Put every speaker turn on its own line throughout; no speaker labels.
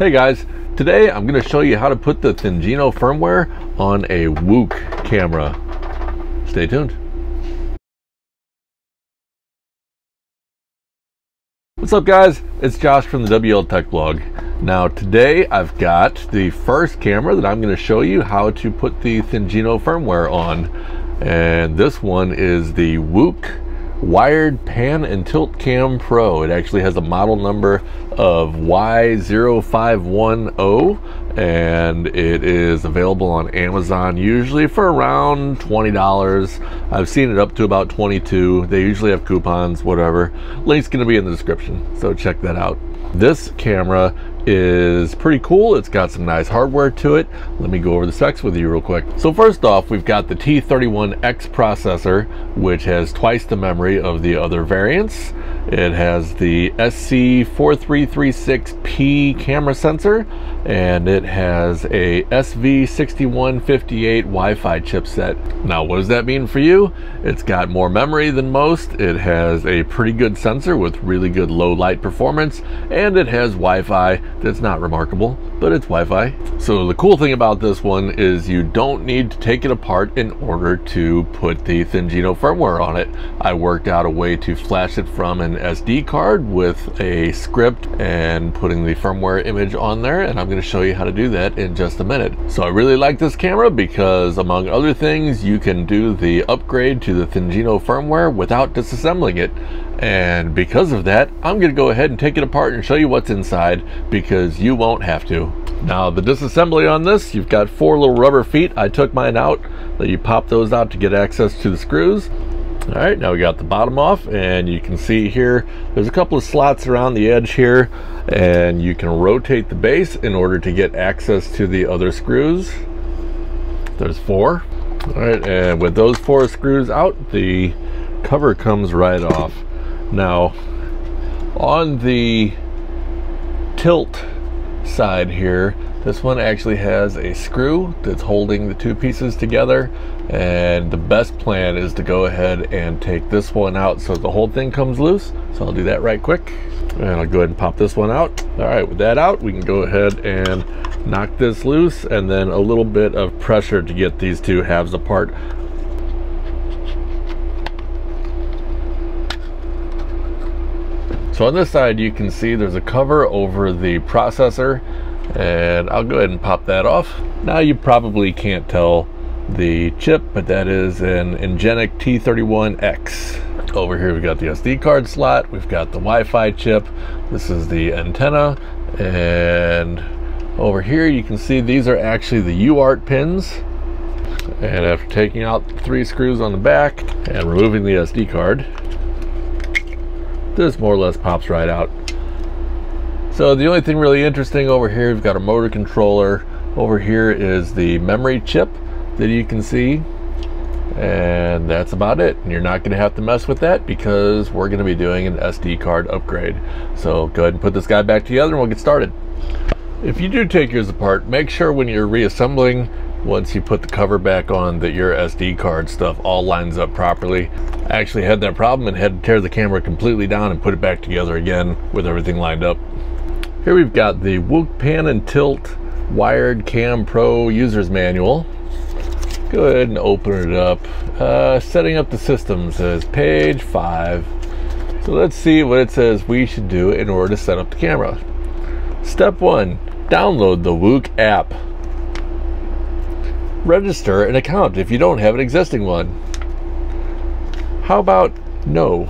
Hey guys, today I'm going to show you how to put the Thingino firmware on a WUUK camera. Stay tuned. What's up guys? It's Josh from the WL Tech Blog. Now today I've got the first camera that I'm going to show you how to put the Thingino firmware on. And this one is the WUUK wired pan and tilt cam pro. It actually has a model number of y0510 and it is available on amazon usually for around $20 i've seen it up to about 22 they usually have coupons whatever. Link's going to be in the description so check that out. This camera is pretty cool. It's got some nice hardware to it. Let me go over the specs with you real quick. So first off, we've got the T31X processor, which has twice the memory of the other variants. It has the SC4336P camera sensor, and it has a SV6158 Wi-Fi chipset. Now, what does that mean for you? It's got more memory than most. It has a pretty good sensor with really good low light performance, and it has Wi-Fi that's not remarkable, but it's Wi-Fi. So the cool thing about this one is you don't need to take it apart in order to put the Thingino firmware on it. I worked out a way to flash it from an SD card with a script and putting the firmware image on there, and I'm gonna show you how to do that in just a minute. So I really like this camera because among other things, you can do the upgrade to the Thingino firmware without disassembling it. And because of that, I'm gonna go ahead and take it apart and show you what's inside because you won't have to. Now the disassembly on this, you've got four little rubber feet. I took mine out, that you pop those out to get access to the screws. All right, now we got the bottom off and you can see here, there's a couple of slots around the edge here and you can rotate the base in order to get access to the other screws. There's four. All right, and with those four screws out, the cover comes right off. Now, on the tilt side here, this one actually has a screw that's holding the two pieces together and the best plan is to go ahead and take this one out so the whole thing comes loose. So I'll do that right quick and I'll go ahead and pop this one out. All right, with that out, we can go ahead and knock this loose and then a little bit of pressure to get these two halves apart So on this side you can see there's a cover over the processor and I'll go ahead and pop that off. Now you probably can't tell the chip, but that is an Ingenic T31X. Over here we've got the SD card slot, we've got the Wi-Fi chip, this is the antenna, and over here you can see these are actually the UART pins. And after taking out three screws on the back and removing the SD card, this more or less pops right out. So the only thing really interesting over here, we've got a motor controller. Over here is the memory chip that you can see. And that's about it. And you're not going to have to mess with that because we're going to be doing an SD card upgrade. So go ahead and put this guy back together and we'll get started. If you do take yours apart, make sure when you're reassembling once you put the cover back on that your SD card stuff all lines up properly. I actually had that problem and had to tear the camera completely down and put it back together again with everything lined up. Here we've got the WUUK Pan and Tilt Wired Cam Pro User's Manual. Go ahead and open it up. Uh, setting up the system says page 5. So let's see what it says we should do in order to set up the camera. Step 1. Download the WUUK app register an account if you don't have an existing one. How about no?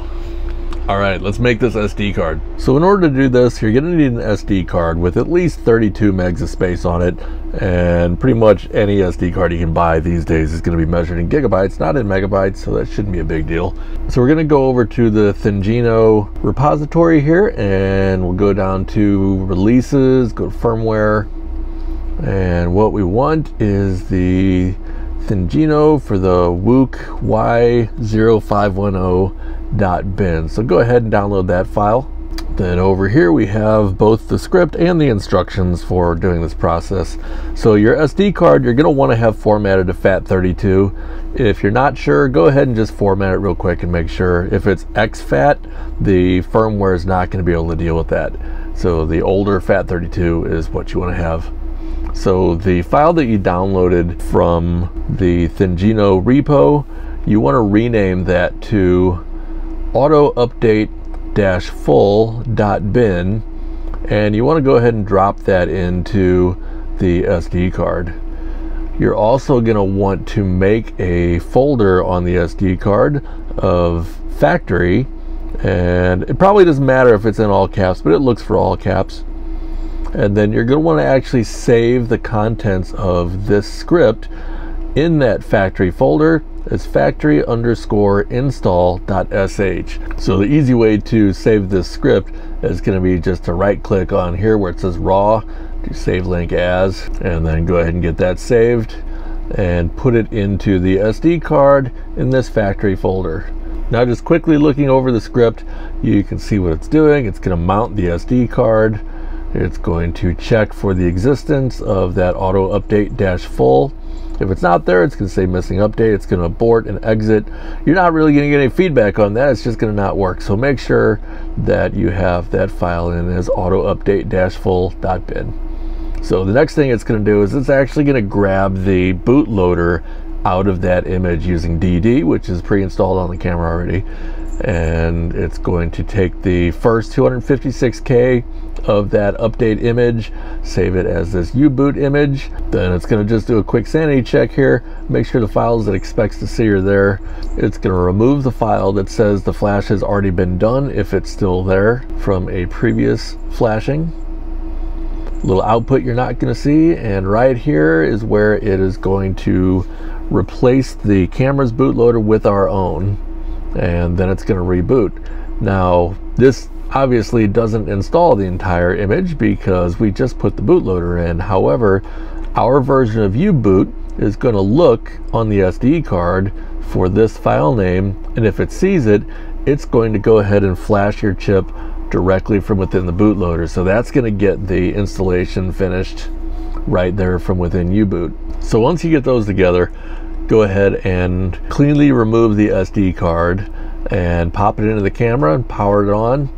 All right, let's make this SD card. So in order to do this, you're gonna need an SD card with at least 32 megs of space on it. And pretty much any SD card you can buy these days is gonna be measured in gigabytes, not in megabytes, so that shouldn't be a big deal. So we're gonna go over to the Thingino repository here and we'll go down to releases, go to firmware, and what we want is the Thingino for the WUUK Y0510.bin. So go ahead and download that file. Then over here we have both the script and the instructions for doing this process. So your SD card, you're gonna wanna have formatted to FAT32. If you're not sure, go ahead and just format it real quick and make sure. If it's exFAT, the firmware is not gonna be able to deal with that. So the older FAT32 is what you want to have. So the file that you downloaded from the Thingino repo, you want to rename that to auto update full.bin and you want to go ahead and drop that into the SD card. You're also going to want to make a folder on the SD card of factory and it probably doesn't matter if it's in all caps but it looks for all caps and then you're going to want to actually save the contents of this script in that factory folder as factory underscore install.sh. So the easy way to save this script is going to be just to right click on here where it says raw, do save link as, and then go ahead and get that saved and put it into the SD card in this factory folder. Now just quickly looking over the script, you can see what it's doing. It's going to mount the SD card. It's going to check for the existence of that auto update dash full if it's not there, it's going to say missing update. It's going to abort and exit. You're not really going to get any feedback on that. It's just going to not work. So make sure that you have that file in as auto update full.bin. So the next thing it's going to do is it's actually going to grab the bootloader out of that image using DD, which is pre-installed on the camera already. And it's going to take the first 256K of that update image, save it as this U-boot image. Then it's going to just do a quick sanity check here, make sure the files it expects to see are there. It's going to remove the file that says the flash has already been done if it's still there from a previous flashing. Little output you're not going to see, and right here is where it is going to replace the camera's bootloader with our own, and then it's going to reboot. Now, this obviously doesn't install the entire image because we just put the bootloader in. However, our version of U-boot is going to look on the SD card for this file name and if it sees it, it's going to go ahead and flash your chip directly from within the bootloader. So that's going to get the installation finished right there from within U-boot. So once you get those together, go ahead and cleanly remove the SD card and pop it into the camera and power it on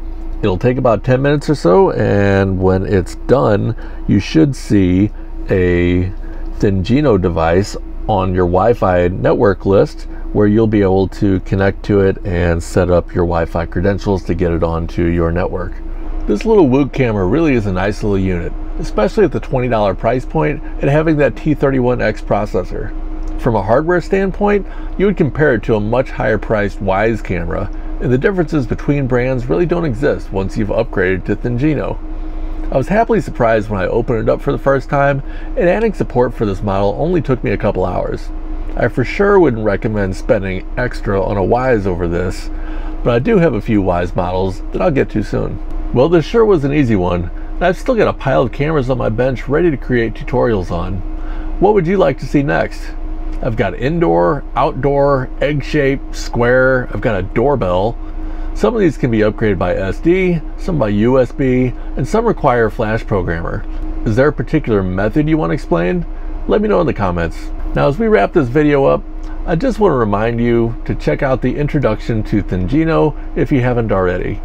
It'll take about 10 minutes or so, and when it's done, you should see a Thingino device on your Wi-Fi network list where you'll be able to connect to it and set up your Wi-Fi credentials to get it onto your network. This little WUUK camera really is a nice little unit, especially at the $20 price point and having that T31X processor. From a hardware standpoint, you would compare it to a much higher priced Wyze camera and the differences between brands really don't exist once you've upgraded to Thingino. I was happily surprised when I opened it up for the first time, and adding support for this model only took me a couple hours. I for sure wouldn't recommend spending extra on a Wyze over this, but I do have a few Wyze models that I'll get to soon. Well, this sure was an easy one, and I've still got a pile of cameras on my bench ready to create tutorials on. What would you like to see next? I've got indoor, outdoor, egg shape, square. I've got a doorbell. Some of these can be upgraded by SD, some by USB, and some require a flash programmer. Is there a particular method you want to explain? Let me know in the comments. Now as we wrap this video up, I just want to remind you to check out the introduction to Thingino if you haven't already.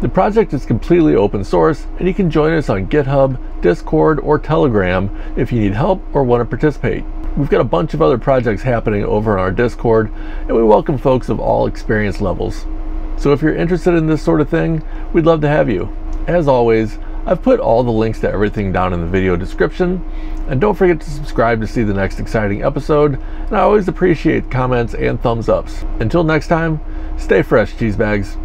The project is completely open source and you can join us on GitHub, Discord, or Telegram if you need help or want to participate. We've got a bunch of other projects happening over on our Discord, and we welcome folks of all experience levels. So if you're interested in this sort of thing, we'd love to have you. As always, I've put all the links to everything down in the video description, and don't forget to subscribe to see the next exciting episode, and I always appreciate comments and thumbs ups. Until next time, stay fresh, cheese bags.